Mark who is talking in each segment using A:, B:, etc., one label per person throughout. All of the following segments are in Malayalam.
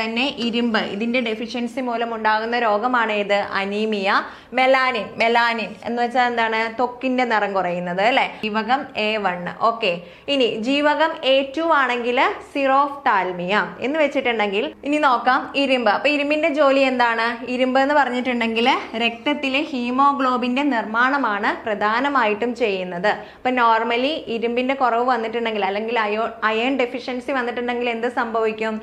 A: തന്നെ ഇരുമ്പ്. ഇതിന്റെ ഡെഫിഷ്യൻസി മൂലം ഉണ്ടാകുന്ന രോഗമാണ് ഏത്? അനീമിയ. മെലാനിൻ മെലാനിൻ എന്ന് വെച്ചാൽ എന്താണ്? ത്വക്കിന്റെ നിറം കുറയുന്നത് അല്ലെ? ജീവകം എ വൺ ഓക്കെ ഇനി ജീവകം എ ടു ആണെങ്കിൽ സിറോഫ് താൽമിയ എന്ന് വെച്ചിട്ടുണ്ടെങ്കിൽ ഇനി നോക്കാം ഇരുമ്പ്. അപ്പൊ ഇരുമ്പിന്റെ ജോലി എന്താണ്? ഇരുമ്പ് എന്ന് പറഞ്ഞിട്ടുണ്ടെങ്കിൽ രക്തത്തിലെ ഹീമോഗ്ലോബിന്റെ നിർമ്മാണമാണ് പ്രധാനമായിട്ടും ചെയ്യുന്നത്. അപ്പൊ നോർമലി ഇരുമ്പിന്റെ കുറവ് വന്നിട്ടുണ്ടെങ്കിൽ അല്ലെങ്കിൽ അയോ അയൺ ഡെഫിഷ്യൻസി വന്നിട്ടുണ്ടെങ്കിൽ എന്ത് സംഭവിക്കും?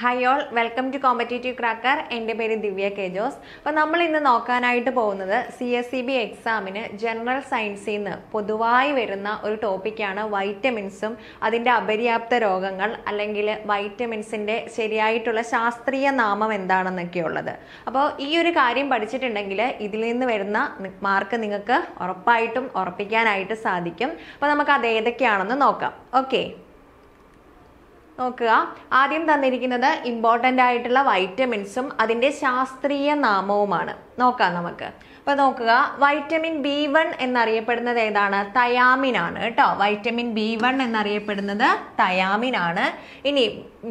A: Hi all welcome to competitive cracker എന്റെ പേര് ദിവ്യ കെ ജോസ് അപ്പോൾ നമ്മൾ ഇന്ന് നോക്കാനായിട്ട് പോകുന്നത് സി എസ് സി ബി എക്സാമിന് ജനറൽ സയൻസിൽ നിന്ന് പൊതുവായി വരുന്ന ഒരു ടോപ്പിക്കാണ് വൈറ്റമിൻസും അതിന്റെ അപര്യാപ്ത രോഗങ്ങൾ അല്ലെങ്കിൽ വൈറ്റമിൻസിന്റെ ശരിയായിട്ടുള്ള ശാസ്ത്രീയ നാമം എന്താണെന്നൊക്കെയുള്ളത്. അപ്പോൾ ഈ ഒരു കാര്യം പഠിച്ചിട്ടുണ്ടെങ്കിൽ ഇതിൽ നിന്ന് വരുന്ന മാർക്ക് നിങ്ങൾക്ക് ഉറപ്പായിട്ടും ഉറപ്പിക്കാനായിട്ട് സാധിക്കും. അപ്പോൾ നമുക്ക് അത് ഏതൊക്കെയാണെന്ന് നോക്കാം. ഓക്കെ നോക്കുക. ആദ്യം തന്നിരിക്കുന്നത് ഇമ്പോർട്ടന്റ് ആയിട്ടുള്ള വൈറ്റമിൻസും അതിന്റെ ശാസ്ത്രീയ നാമവുമാണ്. നോക്കാം നമുക്ക്. അപ്പോൾ നോക്കുക. വൈറ്റമിൻ ബി വൺ എന്നറിയപ്പെടുന്നത് ഏതാണ്? തയാമിൻ ആണ് കേട്ടോ വൈറ്റമിൻ ബി വൺ എന്നറിയപ്പെടുന്നത് തയാമിൻ ആണ് ഇനി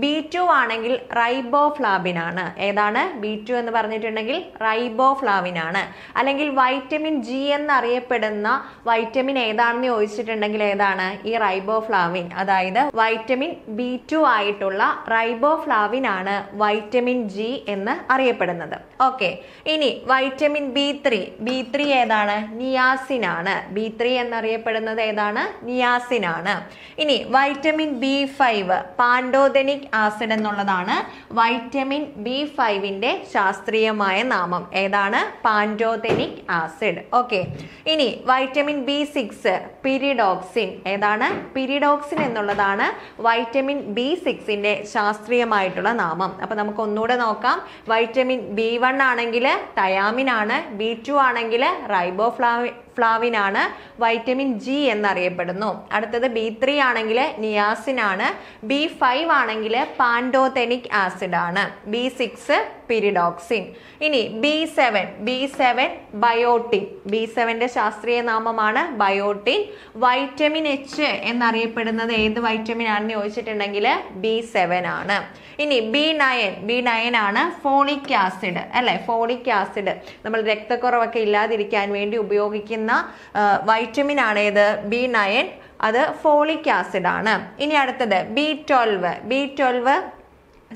A: ബി ടു ആണെങ്കിൽ റൈബോഫ്ലാവിൻ ആണ്. ഏതാണ്? ബി ടു എന്ന് പറഞ്ഞിട്ടുണ്ടെങ്കിൽ റൈബോഫ്ലാവിനാണ് അല്ലെങ്കിൽ വൈറ്റമിൻ ജി എന്നറിയപ്പെടുന്ന വൈറ്റമിൻ ഏതാണെന്ന് ചോദിച്ചിട്ടുണ്ടെങ്കിൽ ഏതാണ്? ഈ റൈബോഫ്ലാവിൻ അതായത് വൈറ്റമിൻ ബി ടു ആയിട്ടുള്ള റൈബോഫ്ലാവിനാണ് വൈറ്റമിൻ ജി എന്ന് അറിയപ്പെടുന്നത്. ഓക്കെ ഇനി vitamin B three B three ഏതാണ്? നിയാസിൻ ആണ് ബി ത്രീ എന്നറിയപ്പെടുന്നത് ഏതാണ്? നിയാസിൻ ആണ് ഇനി vitamin B five pantothenic acid എന്നുള്ളതാണ് വൈറ്റമിൻ ബി ഫൈവിന്റെ ശാസ്ത്രീയമായ നാമം. ഏതാണ്? പാൻഡോതെനിക് ആസിഡ് ഓക്കെ ഇനി വൈറ്റമിൻ ബി സിക്സ് പിരിഡോക്സിൻ. ഏതാണ്? പിരിഡോക്സിൻ എന്നുള്ളതാണ് വൈറ്റമിൻ ബി സിക്സിന്റെ ശാസ്ത്രീയമായിട്ടുള്ള നാമം. അപ്പൊ നമുക്ക് ഒന്നുകൂടെ നോക്കാം. വൈറ്റമിൻ ബി വൺ ആണെങ്കിൽ തയാമിൻ ആണ് ബി ടു ആണെങ്കിൽ റൈബോഫ്ലാവി ഫ്ലാവിൻ ആണ് വൈറ്റമിൻ ജി എന്നറിയപ്പെടുന്നു. അടുത്തത് ബി ത്രീ ആണെങ്കിൽ നിയാസിൻ ആണ് ബി ഫൈവ് ആണെങ്കിൽ പാൻഡോതെനിക് ആസിഡ് ആണ് ബി സിക്സ് പിരിഡോക്സിൻ. ഇനി B seven. B seven biotin. B സെവന്റെ ശാസ്ത്രീയ നാമമാണ് ബയോട്ടിൻ. വൈറ്റമിൻ എച്ച് എന്നറിയപ്പെടുന്നത് ഏത് വൈറ്റമിൻ ആണെന്ന് ചോദിച്ചിട്ടുണ്ടെങ്കിൽ ബി സെവൻ ആണ്. ഇനി ബി നയൻ. ബി നയൻ ആണ് ഫോളിക് ആസിഡ്. അല്ലെ? Folic acid. നമ്മൾ രക്തക്കുറവൊക്കെ ഇല്ലാതിരിക്കാൻ വേണ്ടി ഉപയോഗിക്കുന്ന വൈറ്റമിൻ ആണ് ഏത്? B nine. അത് ഫോളിക് ആസിഡ് ആണ് ഇനി അടുത്തത് B twelve. B twelve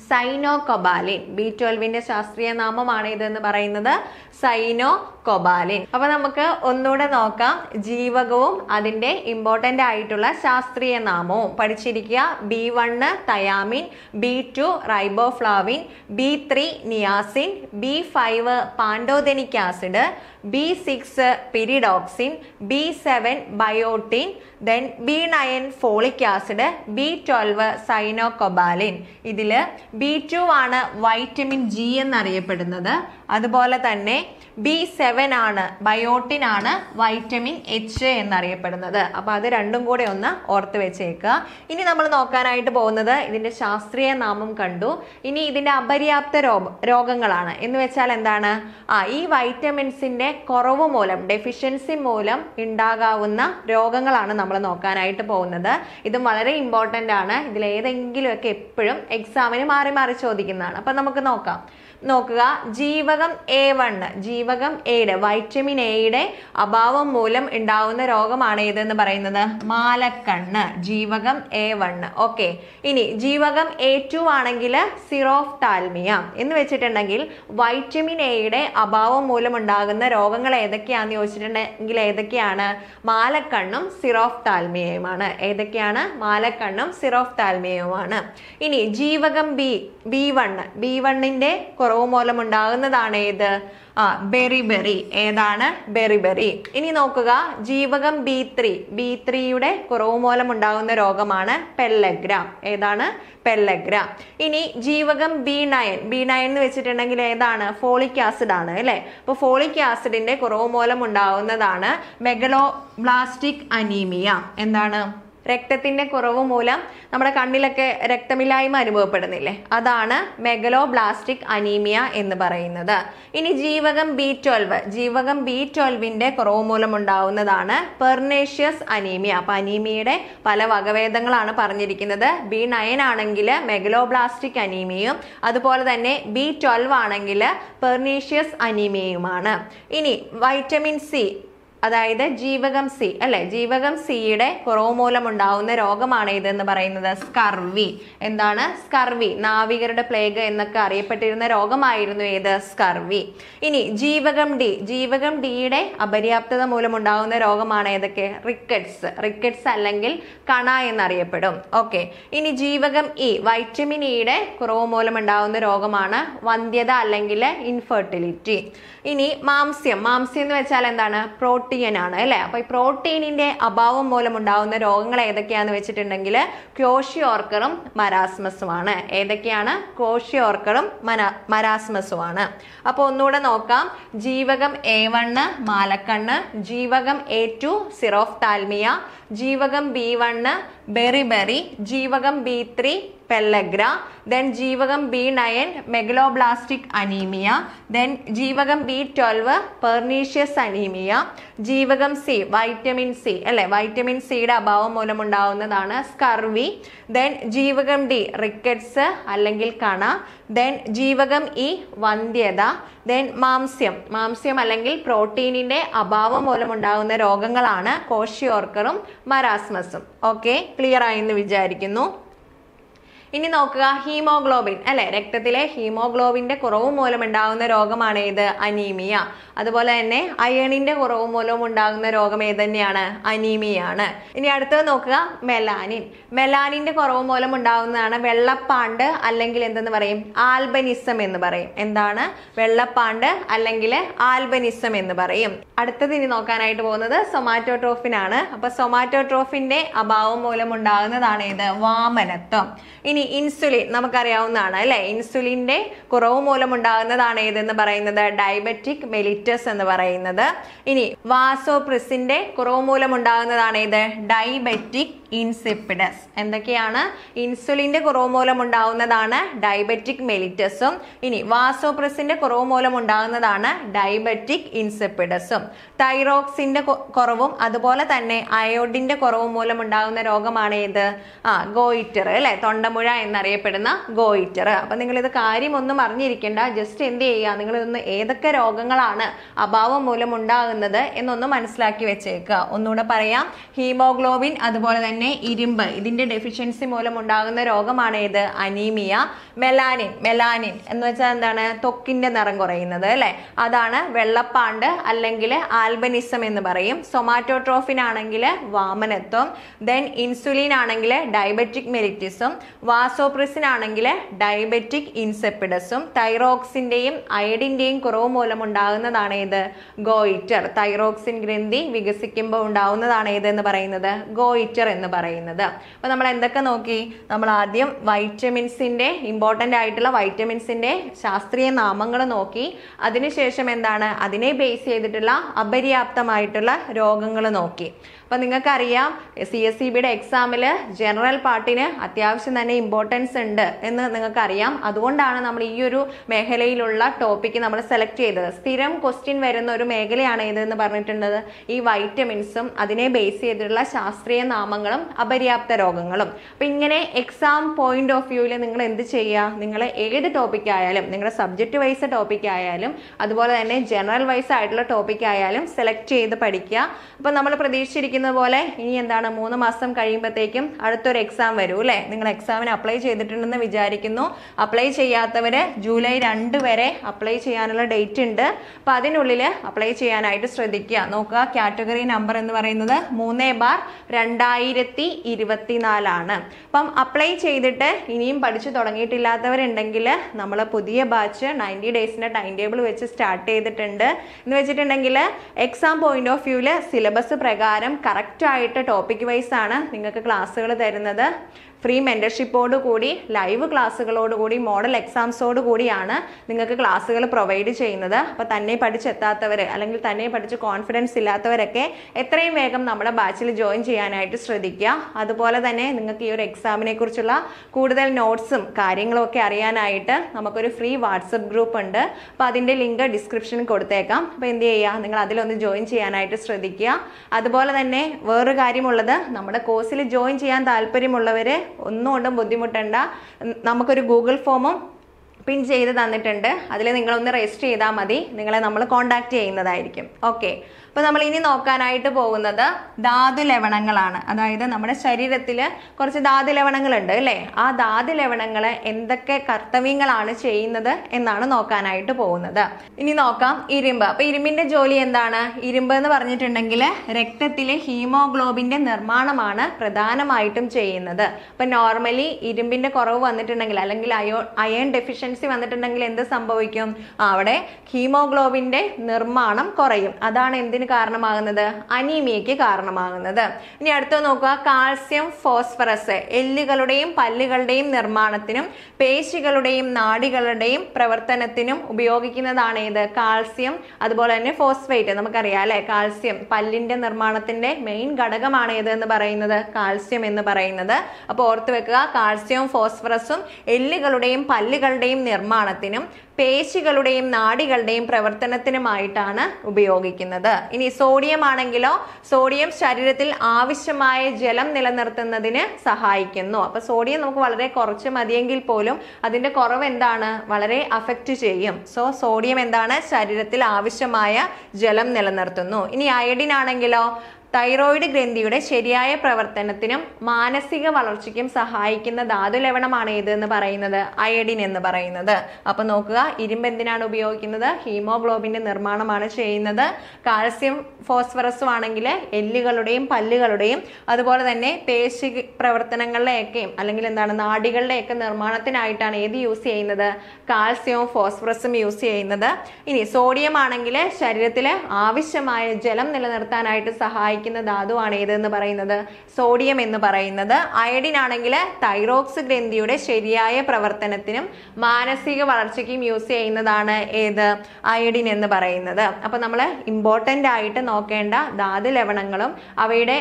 A: cyanocobalamin B ട്വൽവിന്റെ ശാസ്ത്രീയ നാമമാണ് ഇതെന്ന് പറയുന്നത്? സൈനോ കൊബാലിൻ അപ്പൊ നമുക്ക് ഒന്നുകൂടെ നോക്കാം. ജീവകവും അതിന്റെ ഇമ്പോർട്ടന്റ് ആയിട്ടുള്ള ശാസ്ത്രീയ നാമവും. പഠിച്ചിരിക്കുക. B one thiamine B two riboflavin B three niacin B five pantothenic acid B six pyridoxine B seven biotin then B nine folic acid B twelve cyanocobalamin ഇതിൽ ബി ടു ആണ് വൈറ്റമിൻ ജി എന്നറിയപ്പെടുന്നത്. അതുപോലെ തന്നെ ബി സെവൻ ആണ് ബയോട്ടിൻ ആണ് വൈറ്റമിൻ എച്ച് എന്നറിയപ്പെടുന്നത്. അപ്പോൾ അത് രണ്ടും കൂടെ ഒന്ന് ഓർത്ത് വെച്ചേക്കുക. ഇനി നമ്മൾ നോക്കാനായിട്ട് പോകുന്നത് ഇതിന്റെ ശാസ്ത്രീയ നാമം കണ്ടു. ഇനി ഇതിന്റെ അപര്യാപ്ത രോഗ രോഗങ്ങളാണ്. എന്ന് വെച്ചാൽ എന്താണ്? ആ ഈ വൈറ്റമിൻസിന്റെ കുറവ് മൂലം ഡെഫിഷ്യൻസി മൂലം ഉണ്ടാകാവുന്ന രോഗങ്ങളാണ് നമ്മൾ നോക്കാനായിട്ട് പോകുന്നത്. ഇതും വളരെ ഇമ്പോർട്ടന്റ് ആണ്. ഇതിലേതെങ്കിലുമൊക്കെ എപ്പോഴും എക്സാമിന് മാറി മാറി ചോദിക്കുന്നതാണ്. അപ്പം നമുക്ക് നോക്കാം. നോക്കുക. ജീവകം എ വണ് ജീവകം എയുടെ വൈറ്റമിൻ എയുടെ അഭാവം മൂലം ഉണ്ടാവുന്ന രോഗമാണ് ഏതെന്ന് പറയുന്നത്? മാലക്കണ്ണ്. ജീവകം എ വണ് ഓക്കെ ഇനി ജീവകം എ ടു ആണെങ്കിൽ സിറോഫ് താൽമിയ എന്ന് വെച്ചിട്ടുണ്ടെങ്കിൽ വൈറ്റമിൻ എയുടെ അഭാവം മൂലം ഉണ്ടാകുന്ന രോഗങ്ങൾ ഏതൊക്കെയാണെന്ന് ചോദിച്ചിട്ടുണ്ടെങ്കിൽ ഏതൊക്കെയാണ്? മാലക്കണ്ണും സിറോഫ് താൽമിയയുമാണ് ഏതൊക്കെയാണ്? മാലക്കണ്ണും സിറോഫ് താൽമിയയുമാണ് ഇനി ജീവകം ബി ബി വണ്ണ് ബി വണ്ണിന്റെ കുറവ് മൂലം ഉണ്ടാകുന്നതാണ് ഏത്? ആ ബെറി ബെറി. ഏതാണ്? Beriberi. ഇനി നോക്കുക ജീവകം ബി ത്രീ. ബി ത്രീയുടെ കുറവ് മൂലം ഉണ്ടാകുന്ന രോഗമാണ് പെല്ലഗ്ര. ഏതാണ്? പെല്ലഗ്ര. ഇനി ജീവകം ബി നയൻ. ബി നയൻ എന്ന് വെച്ചിട്ടുണ്ടെങ്കിൽ ഏതാണ്? ഫോളിക് ആസിഡ് ആണ് അല്ലെ? അപ്പോൾ ഫോളിക് ആസിഡിന്റെ കുറവ് മൂലം ഉണ്ടാകുന്നതാണ് മെഗലോ ബ്ലാസ്റ്റിക് അനീമിയ. എന്താണ്? രക്തത്തിന്റെ കുറവ് മൂലം നമ്മുടെ കണ്ണിലൊക്കെ രക്തമില്ലായ്മ അനുഭവപ്പെടുന്നില്ലേ? അതാണ് മെഗലോബ്ലാസ്റ്റിക് അനീമിയ എന്ന് പറയുന്നത്. ഇനി ജീവകം ബി ട്വൽവ് ജീവകം ബി ട്വൽവിന്റെ കുറവ് മൂലം ഉണ്ടാവുന്നതാണ് പെർനേഷ്യസ് അനീമിയ അപ്പൊ അനീമിയയുടെ പല വകഭേദങ്ങളാണ് പറഞ്ഞിരിക്കുന്നത്. ബി നയൻ ആണെങ്കിൽ മെഗലോബ്ലാസ്റ്റിക് അനീമിയയും അതുപോലെ തന്നെ ബി ട്വൽവ് ആണെങ്കിൽ പെർനീഷ്യസ് അനീമിയയുമാണ് ഇനി വൈറ്റമിൻ സി അതായത് ജീവകം സി അല്ലെ? ജീവകം സിയുടെ കുറവ് മൂലം ഉണ്ടാവുന്ന രോഗമാണ് ഇതെന്ന് പറയുന്നത് സ്കർവി. എന്താണ്? സ്കർവി. നാവികരുടെ പ്ലേഗ് എന്നൊക്കെ അറിയപ്പെട്ടിരുന്ന രോഗമായിരുന്നു ഏത്? സ്കർവി. ഇനി ജീവകം ഡി. ജീവകം ഡിയുടെ അപര്യാപ്തത മൂലം ഉണ്ടാവുന്ന രോഗമാണ് ഏതൊക്കെ? റിക്കറ്റ്സ്. റിക്കറ്റ്സ് അല്ലെങ്കിൽ കണ എന്നറിയപ്പെടും. ഓക്കെ. ഇനി ജീവകം ഇ വൈറ്റമിൻ ഇയുടെ കുറവ് മൂലം ഉണ്ടാകുന്ന രോഗമാണ് വന്ധ്യത അല്ലെങ്കിൽ ഇൻഫെർട്ടിലിറ്റി. ഇനി മാംസ്യം. മാംസ്യം എന്ന് വെച്ചാൽ എന്താണ്? പ്രോട്ടീൻ ആണ് അല്ലേ? അപ്പോൾ ഈ പ്രോട്ടീനിന്റെ അഭാവം മൂലം ഉണ്ടാകുന്ന രോഗങ്ങൾ ഏതൊക്കെയാന്ന് വെച്ചിട്ടുണ്ടെങ്കിൽ ക്യോഷിയോർക്കറും മരാസ്മസുമാണ്. ഏതൊക്കെയാണ്? കോഷിയോർക്കറും മരാസ്മസുമാണ്. അപ്പോൾ ഒന്നുകൂടെ നോക്കാം. ജീവകം എ വണ്ണ് മാലക്കണ്ണ് ജീവകം എ ടു സിറോഫ് താൽമിയ ജീവകം ബി വണ്ണ് ബെറിബെറി ജീവകം ബി ത്രീ പെല്ലഗ്ര ദെൻ ജീവകം B nine megaloblastic anaemia then ജീവകം ബി ട്വൽവ് പെർണീഷ്യസ് അനീമിയ ജീവകം സി വൈറ്റമിൻ സി അല്ലെ? വൈറ്റമിൻ സിയുടെ അഭാവം മൂലം ഉണ്ടാവുന്നതാണ് സ്കർവി ദെൻ ജീവകം ഡി റിക്കറ്റ്സ് അല്ലെങ്കിൽ കണ ദെൻ ജീവകം ഇ വന്ധ്യത ദെൻ മാംസ്യം. മാംസ്യം അല്ലെങ്കിൽ പ്രോട്ടീനിന്റെ അഭാവം മൂലം ഉണ്ടാകുന്ന രോഗങ്ങളാണ് കോഷിയോർക്കറും മരാസ്മസും. ഓക്കെ ക്ലിയർ ആയെന്ന് വിചാരിക്കുന്നു. ഇനി നോക്കുക ഹീമോഗ്ലോബിൻ. അല്ലെ? രക്തത്തിലെ ഹീമോഗ്ലോബിന്റെ കുറവ് മൂലം ഉണ്ടാകുന്ന രോഗമാണ് ഏത്? അനീമിയ. അതുപോലെ തന്നെ അയണിന്റെ കുറവ് മൂലം ഉണ്ടാകുന്ന രോഗം ഏത് തന്നെയാണ്? അനീമിയാണ് ഇനി അടുത്തത് നോക്കുക മെലാനിൻ. മെലാനിന്റെ കുറവ് മൂലം ഉണ്ടാകുന്നതാണ് വെള്ളപ്പാണ്ട് അല്ലെങ്കിൽ എന്തെന്ന് പറയും? ആൽബനിസം എന്ന് പറയും. എന്താണ്? വെള്ളപ്പാണ്ട് അല്ലെങ്കിൽ ആൽബനിസം എന്ന് പറയും. അടുത്തത് ഇനി നോക്കാനായിട്ട് പോകുന്നത് സൊമാറ്റോട്രോഫിൻ ആണ് അപ്പൊ സൊമാറ്റോട്രോഫിന്റെ അഭാവം മൂലം ഉണ്ടാകുന്നതാണ് ഏത്? വാമനത്വം. ഇനി ഇൻസുലിൻ നമുക്കറിയാവുന്നതാണ് അല്ലെ? ഇൻസുലിന്റെ കുറവ് മൂലം ഉണ്ടാകുന്നതാണ് ഏതെന്ന് പറയുന്നത്? ഡയബറ്റിക് മെലിറ്റസ് എന്ന് പറയുന്നത്. ഇനി വാസോപ്രിസിന്റെ കുറവ് മൂലം ഉണ്ടാകുന്നതാണ് ഏത്? Diabetic insipidus. എന്തൊക്കെയാണ്? ഇൻസുലിന്റെ കുറവ് മൂലം ഉണ്ടാകുന്നതാണ് ഡയബറ്റിക് മെലിറ്റസും. ഇനി വാസോപ്രസിന്റെ കുറവ് മൂലം ഉണ്ടാകുന്നതാണ് ഡയബറ്റിക് ഇൻസിപ്പിഡസും. തൈറോക്സിന്റെ കുറവും അതുപോലെ തന്നെ അയോഡിന്റെ കുറവ് മൂലം ഉണ്ടാകുന്ന രോഗമാണ് ഏത്? ആ ഗോയിറ്റർ അല്ലെ? തൊണ്ടമുഴ എന്നറിയപ്പെടുന്ന ഗോയിറ്റർ. അപ്പം നിങ്ങൾ ഇത് കാര്യമൊന്നും അറിഞ്ഞിരിക്കേണ്ട. ജസ്റ്റ് എന്ത് ചെയ്യുക? നിങ്ങൾ ഇതൊന്ന് ഏതൊക്കെ രോഗങ്ങളാണ് അഭാവം മൂലം ഉണ്ടാകുന്നത് എന്നൊന്ന് മനസ്സിലാക്കി വെച്ചേക്കുക. ഒന്നുകൂടെ പറയാം. ഹീമോഗ്ലോബിൻ അതുപോലെ തന്നെ ഇരുമ്പ്. ഇതിന്റെ ഡെഫിഷ്യൻസി മൂലം ഉണ്ടാകുന്ന രോഗമാണ് ഏത്? അനീമിയ. മെലാനിൻ മെലാനിൻ എന്ന് വെച്ചാൽ എന്താണ്? തൊക്കിന്റെ നിറം കുറയുന്നത് അല്ലേ? അതാണ് വെള്ളപ്പാണ്ട് അല്ലെങ്കിൽ ആൽബനിസം എന്ന് പറയും. സൊമാറ്റോട്രോഫിൻ ആണെങ്കിൽ വാമനത്വം. ദെൻ ഇൻസുലിൻ ആണെങ്കിൽ ഡയബറ്റിക് മെലിറ്റിസും വാസോപ്രിസിൻ ആണെങ്കിൽ ഡയബറ്റിക് ഇൻസെപ്പിഡസും തൈറോക്സിന്റെയും അയഡിന്റെയും കുറവ് മൂലം ഉണ്ടാകുന്നതാണ് ഏത്? ഗോയിറ്റർ. തൈറോക്സിൻ ഗ്രന്ഥി വികസിക്കുമ്പോൾ ഉണ്ടാവുന്നതാണ് ഏതെന്ന് പറയുന്നത്? ഗോയിറ്റർ എന്ന് പറയുന്നത്. അപ്പോൾ നമ്മൾ എന്തൊക്കെ നോക്കി? നമ്മൾ ആദ്യം വൈറ്റമിൻസിന്റെ ഇമ്പോർട്ടന്റ് ആയിട്ടുള്ള വൈറ്റമിൻസിന്റെ ശാസ്ത്രീയ നാമങ്ങൾ നോക്കി. അതിനുശേഷം എന്താണ്? അതിനെ ബേസ് ചെയ്തിട്ടുള്ള അപര്യാപ്തമായിട്ടുള്ള രോഗങ്ങൾ നോക്കി. അപ്പൊ നിങ്ങൾക്കറിയാം സി എസ് സി ബിയുടെ എക്സാമിൽ ജനറൽ പാർട്ടിന് അത്യാവശ്യം തന്നെ ഇമ്പോർട്ടൻസ് ഉണ്ട് എന്ന് നിങ്ങൾക്കറിയാം. അതുകൊണ്ടാണ് നമ്മൾ ഈ ഒരു മേഖലയിലുള്ള ടോപ്പിക്ക് നമ്മൾ സെലക്ട് ചെയ്തത്. സ്ഥിരം ക്വസ്റ്റ്യൻ വരുന്ന ഒരു മേഖലയാണ് ഏതെന്ന് പറഞ്ഞിട്ടുള്ളത്. ഈ വൈറ്റമിൻസും അതിനെ ബേസ് ചെയ്തിട്ടുള്ള ശാസ്ത്രീയ നാമങ്ങളും അപര്യാപ്ത രോഗങ്ങളും. അപ്പം ഇങ്ങനെ എക്സാം പോയിന്റ് ഓഫ് വ്യൂവിൽ നിങ്ങൾ എന്ത് ചെയ്യുക നിങ്ങൾ ഏത് ടോപ്പിക് ആയാലും നിങ്ങളുടെ സബ്ജക്റ്റ് വൈസ് ടോപ്പിക് ആയാലും അതുപോലെ തന്നെ ജനറൽ വൈസ് ആയിട്ടുള്ള ടോപ്പിക് ആയാലും സെലക്ട് ചെയ്ത് പഠിക്കുക. അപ്പം നമ്മൾ പ്രതീക്ഷിച്ചിരിക്കുന്ന പോലെ ഇനി എന്താണ് മൂന്ന് മാസം കഴിയുമ്പോഴത്തേക്കും അടുത്തൊരു എക്സാം വരും അല്ലേ? നിങ്ങൾ എക്സാമിന് അപ്ലൈ ചെയ്തിട്ടുണ്ടെന്ന് വിചാരിക്കുന്നു. അപ്ലൈ ചെയ്യാത്തവര് ജൂലൈ രണ്ട് വരെ അപ്ലൈ ചെയ്യാനുള്ള ഡേറ്റ് ഉണ്ട്. അപ്പൊ അതിനുള്ളിൽ അപ്ലൈ ചെയ്യാനായിട്ട് ശ്രദ്ധിക്കുക. നോക്കുക കാറ്റഗറി നമ്പർ എന്ന് പറയുന്നത് മൂന്ന് ബാർ രണ്ടായിരത്തി ഇരുപത്തിനാലാണ്. അപ്പം അപ്ലൈ ചെയ്തിട്ട് ഇനിയും പഠിച്ചു തുടങ്ങിയിട്ടില്ലാത്തവരുണ്ടെങ്കിൽ നമ്മൾ പുതിയ ബാച്ച് നയന്റി ഡേയ്സിന്റെ ടൈം ടേബിൾ വെച്ച് സ്റ്റാർട്ട് ചെയ്തിട്ടുണ്ട്. എന്ന് വെച്ചിട്ടുണ്ടെങ്കിൽ എക്സാം പോയിന്റ് ഓഫ് വ്യൂവിൽ സിലബസ് പ്രകാരം കറക്റ്റായിട്ട് ടോപ്പിക് വൈസ് ആണ് നിങ്ങൾക്ക് ക്ലാസ്സുകൾ തരുന്നത്. ഫ്രീ മെന്റർഷിപ്പോട് കൂടി ലൈവ് ക്ലാസ്സുകളോട് കൂടി മോഡൽ എക്സാംസോട് കൂടിയാണ് നിങ്ങൾക്ക് ക്ലാസ്സുകൾ പ്രൊവൈഡ് ചെയ്യുന്നത്. അപ്പോൾ തന്നെ പഠിച്ചെത്താത്തവർ അല്ലെങ്കിൽ തന്നെ പഠിച്ച് കോൺഫിഡൻസ് ഇല്ലാത്തവരൊക്കെ എത്രയും വേഗം നമ്മുടെ ബാച്ചിൽ ജോയിൻ ചെയ്യാനായിട്ട് ശ്രദ്ധിക്കുക. അതുപോലെ തന്നെ നിങ്ങൾക്ക് ഈ ഒരു എക്സാമിനെ കുറിച്ചുള്ള കൂടുതൽ നോട്ട്സും കാര്യങ്ങളും ഒക്കെ അറിയാനായിട്ട് നമുക്കൊരു ഫ്രീ വാട്സപ്പ് ഗ്രൂപ്പ് ഉണ്ട്. അപ്പോൾ അതിന്റെ ലിങ്ക് ഡിസ്ക്രിപ്ഷനിൽ കൊടുത്തേക്കാം. അപ്പോൾ എന്ത് ചെയ്യുക നിങ്ങൾ അതിലൊന്ന് ജോയിൻ ചെയ്യാനായിട്ട് ശ്രദ്ധിക്കുക. അതുപോലെ തന്നെ വേറൊരു കാര്യമുള്ളത് നമ്മുടെ കോഴ്സിൽ ജോയിൻ ചെയ്യാൻ താല്പര്യമുള്ളവർ ഒന്നും ബുദ്ധിമുട്ടേണ്ട ബുദ്ധിമുട്ടണ്ട. നമുക്കൊരു ഗൂഗിൾ ഫോമും പിൻ ചെയ്ത് തന്നിട്ടുണ്ട്. അതിൽ നിങ്ങളൊന്ന് രജിസ്റ്റർ ചെയ്താൽ മതി. നിങ്ങളെ നമ്മൾ കോൺടാക്ട് ചെയ്യുന്നതായിരിക്കും. ഓക്കെ അപ്പോൾ നമ്മൾ ഇനി നോക്കാനായിട്ട് പോകുന്നത് ധാതു ലവണങ്ങളാണ്. അതായത് നമ്മുടെ ശരീരത്തിൽ കുറച്ച് ധാതു ലവണങ്ങളുണ്ട് അല്ലേ? ആ ധാതു ലവണങ്ങൾ എന്തൊക്കെ കർത്തവ്യങ്ങളാണ് ചെയ്യുന്നത് എന്നാണ് നോക്കാനായിട്ട് പോകുന്നത്. ഇനി നോക്കാം. ഇരുമ്പ്. അപ്പോൾ ഇരുമ്പിന്റെ ജോലി എന്താണ്? ഇരുമ്പ് എന്ന് പറഞ്ഞിട്ടുണ്ടെങ്കിൽ രക്തത്തിലെ ഹീമോഗ്ലോബിന്റെ നിർമ്മാണമാണ് പ്രധാനമായിട്ടും ചെയ്യുന്നത്. അപ്പോൾ നോർമലി ഇരുമ്പിന്റെ കുറവ് വന്നിട്ടുണ്ടെങ്കിൽ അല്ലെങ്കിൽ അയോ അയൺ ഡെഫിഷ്യൻസി വന്നിട്ടുണ്ടെങ്കിൽ എന്ത് സംഭവിക്കും? അവിടെ ഹീമോഗ്ലോബിന്റെ നിർമ്മാണം കുറയും. അതാണ് എന്തിന് കാരണമാകുന്നത്? അനീമിയയ്ക്ക് കാരണമാകുന്നത്. ഇനി അടുത്ത നോക്കുക. കാൽസ്യം ഫോസ്ഫറസ് എല്ലുകളുടെയും പല്ലുകളുടെയും നിർമ്മാണത്തിനും പേശികളുടെയും നാടികളുടെയും പ്രവർത്തനത്തിനും ഉപയോഗിക്കുന്നതാണ് ഏത്? കാൽസ്യം അതുപോലെ തന്നെ ഫോസ്ഫേറ്റ്. നമുക്കറിയാം അല്ലെ? കാൽസ്യം പല്ലിന്റെ നിർമ്മാണത്തിന്റെ മെയിൻ ഘടകമാണ് ഏത് എന്ന് പറയുന്നത്? കാൽസ്യം എന്ന് പറയുന്നത്. അപ്പോൾ ഓർത്ത് വെക്കുക. കാൽസ്യവും ഫോസ്ഫറസും എല്ലുകളുടെയും പല്ലുകളുടെയും നിർമ്മാണത്തിനും പേശികളുടെയും നാടികളുടെയും പ്രവർത്തനത്തിനുമായിട്ടാണ് ഉപയോഗിക്കുന്നത്. ഇനി സോഡിയം ആണെങ്കിലോ സോഡിയം ശരീരത്തിൽ ആവശ്യമായ ജലം നിലനിർത്തുന്നതിന് സഹായിക്കുന്നു. അപ്പൊ സോഡിയം നമുക്ക് വളരെ കുറച്ച് മതിയെങ്കിൽ പോലും അതിന്റെ കുറവ് എന്താണ്? വളരെ അഫക്റ്റ് ചെയ്യും. സോ സോഡിയം എന്താണ്? ശരീരത്തിൽ ആവശ്യമായ ജലം നിലനിർത്തുന്നു. ഇനി അയഡിൻ ആണെങ്കിലോ തൈറോയിഡ് ഗ്രന്ഥിയുടെ ശരിയായ പ്രവർത്തനത്തിനും മാനസിക വളർച്ചയ്ക്കും സഹായിക്കുന്ന ധാതു ലവണമാണ് ഏത് എന്ന് പറയുന്നത്? അയഡിൻ എന്ന് പറയുന്നത്. അപ്പൊ നോക്കുക ഇരുമ്പ് എന്തിനാണ് ഉപയോഗിക്കുന്നത്? ഹീമോഗ്ലോബിന്റെ നിർമ്മാണമാണ് ചെയ്യുന്നത്. കാൽസ്യം ഫോസ്ഫറസും ആണെങ്കിൽ എല്ലുകളുടെയും പല്ലുകളുടെയും അതുപോലെ തന്നെ പേശി പ്രവർത്തനങ്ങളിലെയൊക്കെയും അല്ലെങ്കിൽ എന്താണ് നാടികളുടെയൊക്കെ നിർമ്മാണത്തിനായിട്ടാണ് ഏത് യൂസ് ചെയ്യുന്നത്? കാൽസ്യവും ഫോസ്ഫറസും യൂസ് ചെയ്യുന്നത്. ഇനി സോഡിയം ആണെങ്കിൽ ശരീരത്തിൽ ആവശ്യമായ ജലം നിലനിർത്താനായിട്ട് സഹായിക്കുന്ന ധാതുവാണ് ഏതെന്ന് പറയുന്നത്? സോഡിയം എന്ന് പറയുന്നത്. അയഡിൻ ആണെങ്കിൽ തൈറോക്സ് ഗ്രന്ഥിയുടെ ശരിയായ പ്രവർത്തനത്തിനും മാനസിക വളർച്ചയ്ക്കും യൂസ് ചെയ്യുന്നതാണ് ഏത്? അയഡിൻ എന്ന് പറയുന്നത്. അപ്പോൾ നമ്മൾ ഇമ്പോർട്ടന്റ് ആയിട്ട് നോക്കേണ്ട ധാതു ലവണങ്ങളും അവയുടെ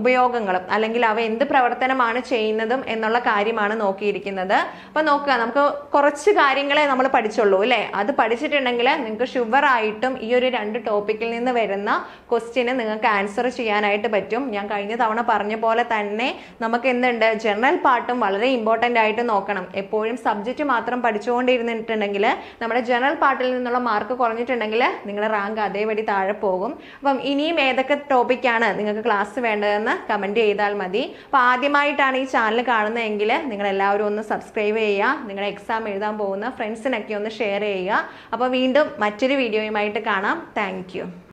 A: ഉപയോഗങ്ങളും അല്ലെങ്കിൽ അവ എന്ത് പ്രവർത്തനമാണ് ചെയ്യുന്നതും എന്നുള്ള കാര്യമാണ് നോക്കിയിരിക്കുന്നത്. അപ്പോൾ നോക്കുക നമുക്ക് കുറച്ച് കാര്യങ്ങളെ നമ്മൾ പഠിച്ചുള്ളൂ അല്ലേ? അത് പഠിച്ചിട്ടുണ്ടെങ്കിൽ നിങ്ങൾക്ക് ഷുവർ ആയിട്ടും ഈ ഒരു രണ്ട് ടോപ്പിക്കിൽ നിന്ന് വരുന്ന ക്വസ്റ്റ്യന് നിങ്ങൾക്ക് ആൻസർ ചെയ്യാനായിട്ട് പറ്റും. ഞാൻ കഴിഞ്ഞ തവണ പറഞ്ഞ പോലെ തന്നെ നമുക്ക് എന്തുണ്ട്? ജനറൽ പാർട്ടും വളരെ ഇമ്പോർട്ടന്റ് ആയിട്ട് നോക്കണം. എപ്പോഴും സബ്ജക്റ്റ് മാത്രം പഠിച്ചുകൊണ്ടിരുന്നിട്ടുണ്ടെങ്കിൽ നമ്മുടെ ജനറൽ പാർട്ടിൽ നിന്നുള്ള മാർക്ക് കുറഞ്ഞിട്ടുണ്ടെങ്കിൽ നിങ്ങളുടെ റാങ്ക് അതേപടി താഴെ പോകും. അപ്പം ഇനിയും ഏതൊക്കെ ടോപ്പിക്കാണ് നിങ്ങൾക്ക് ക്ലാസ് വേണ്ടതെന്ന് കമന്റ് ചെയ്താൽ മതി. അപ്പോൾ ആദ്യമായിട്ടാണ് ഈ ചാനൽ കാണുന്നതെങ്കിൽ നിങ്ങൾ എല്ലാവരും ഒന്ന് സബ്സ്ക്രൈബ് ചെയ്യുക. നിങ്ങളുടെ എക്സാം എഴുതാൻ പോകുന്ന ഫ്രണ്ട്സിനൊക്കെ ഒന്ന് ഷെയർ ചെയ്യുക. അപ്പോൾ വീണ്ടും മറ്റൊരു വീഡിയോയുമായിട്ട് കാണാം. താങ്ക്